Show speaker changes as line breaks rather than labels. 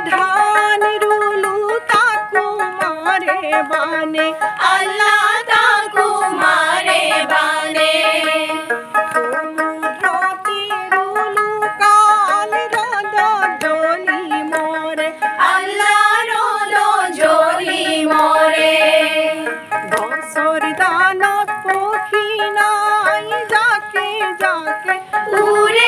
ধান রুলু তাকু মারে বানে।
আল্লাহ তাকু মারে বানে।
দানত পক্ষী নাই যাকে যাকে।
উরে